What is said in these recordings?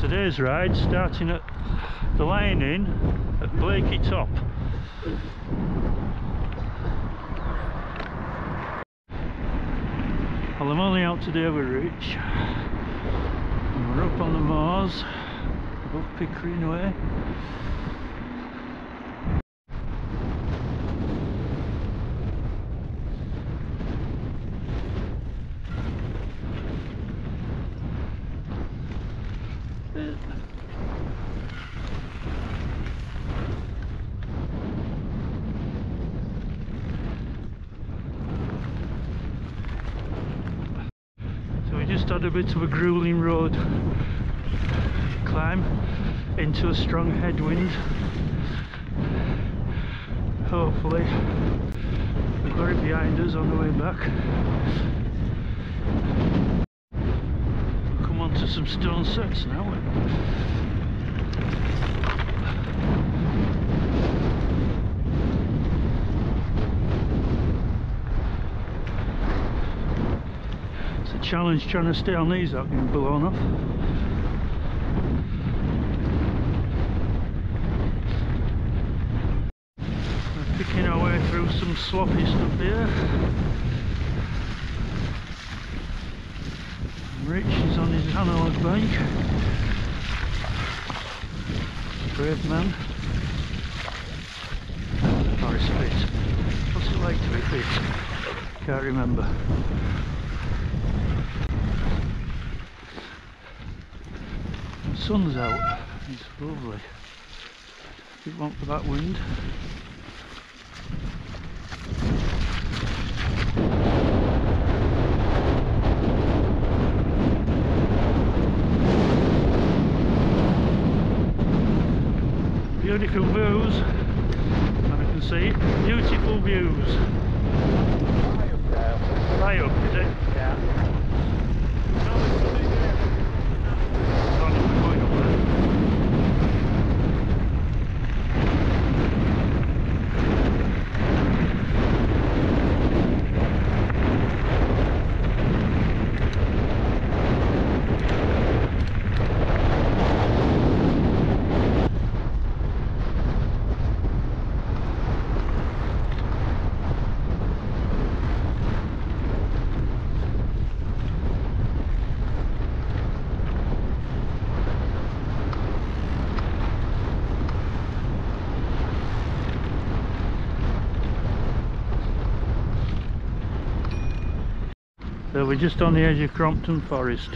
today's ride starting at the Lion Inn at Blakey Top. Well, I'm only out today with Rich. And we're up on the moors, above Pickering Way. A bit of a grueling road climb into a strong headwind. Hopefully we've got it behind us on the way back. Come onto some stone sets now. A challenge trying to stay on these without getting blown off. Picking our way through some sloppy stuff here. Rich is on his analog bike. Brave man. Or fit? What's it like to be fit? Can't remember. Sun's out, it's lovely. It weren't for that wind. Beautiful views, and I can see beautiful views. High up, is it? Yeah. going up there. So we're just on the edge of Cropton Forest.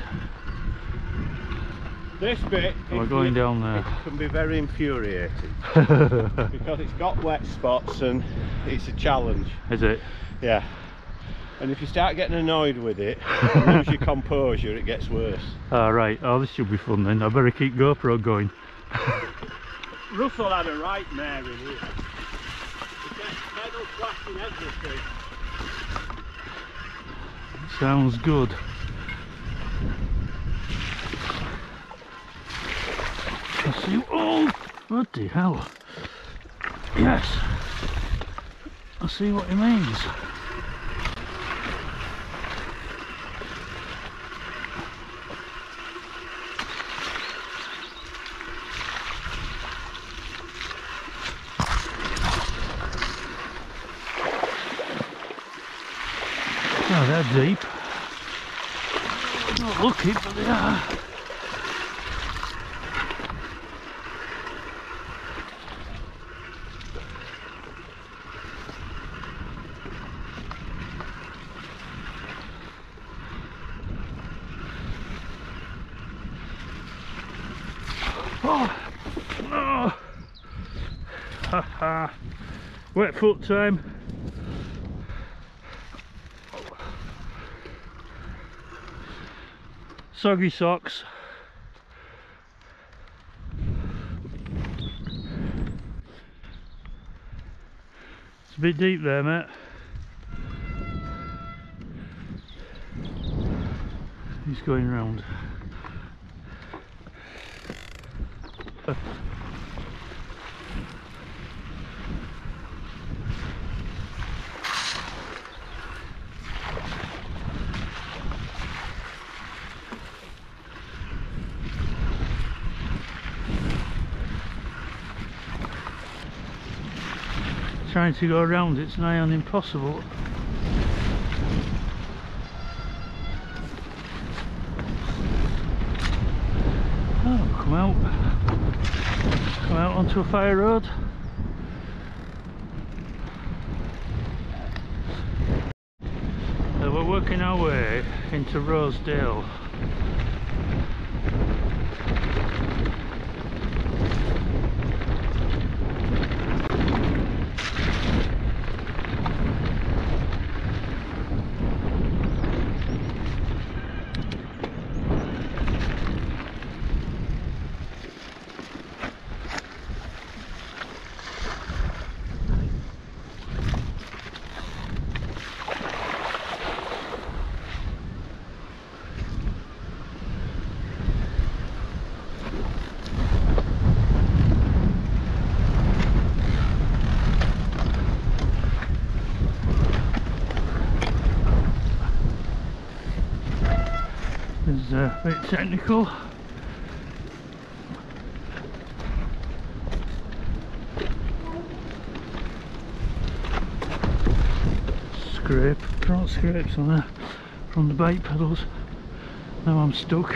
This bit We're going you- down there. it can be very infuriating because it's got wet spots and it's a challenge. Is it? Yeah. And if you start getting annoyed with it, and lose your composure, it gets worse. All right. Oh, this should be fun then. I better keep GoPro going. Russell had a right mare in here. He gets pedal flashing everything. Sounds good. I see. Oh, bloody hell! Yes, I see what he means. Oh, they're deep. Not lucky, but they are. Oh, oh. Ha ha. Wet foot time. Soggy socks. It's a bit deep there, mate. He's going round. Trying to go around it's nigh on impossible. Oh, come out. Come out onto a fire road. So we're working our way into Rosedale. Is uh, a bit technical. Scrape, front scrapes on there from the bike pedals. Now I'm stuck.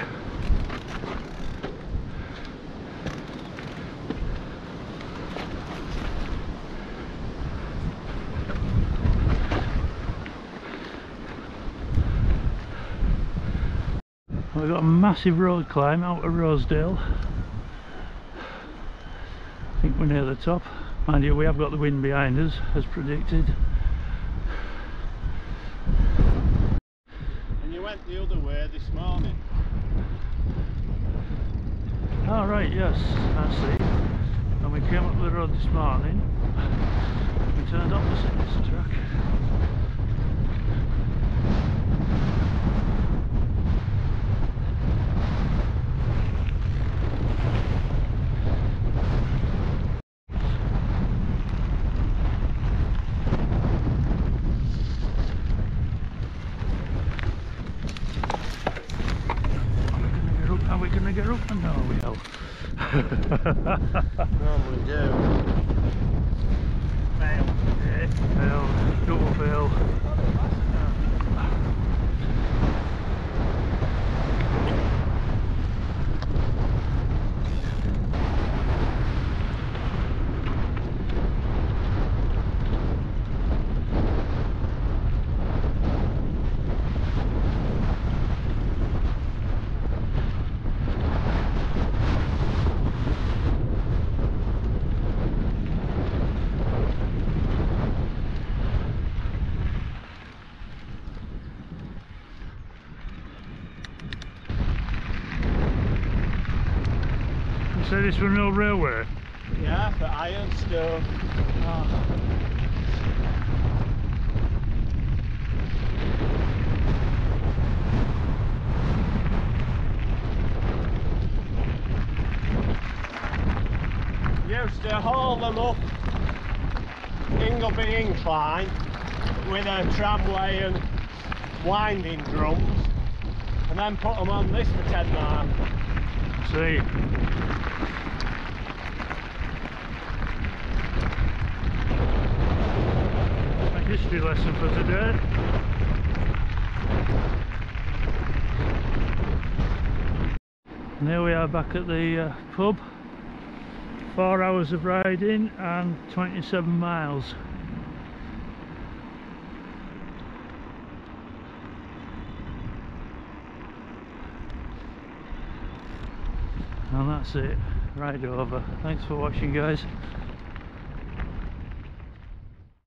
Massive road climb out of Rosedale. I think we're near the top. Mind you, we have got the wind behind us, as predicted. And you went the other way this morning. Oh right, yes, I see. And we came up the road this morning. We turned opposite this track. Are we gonna get up? Are we gonna get say this was no railway? Yeah, for Ironstone. Used to haul them up Ingleby Incline with a tramway and winding drums and then put them on this for 10 miles. See. A history lesson for today. And here we are back at the uh, pub. Four hours of riding and 27 miles. And that's it. Ride over. Thanks for watching guys.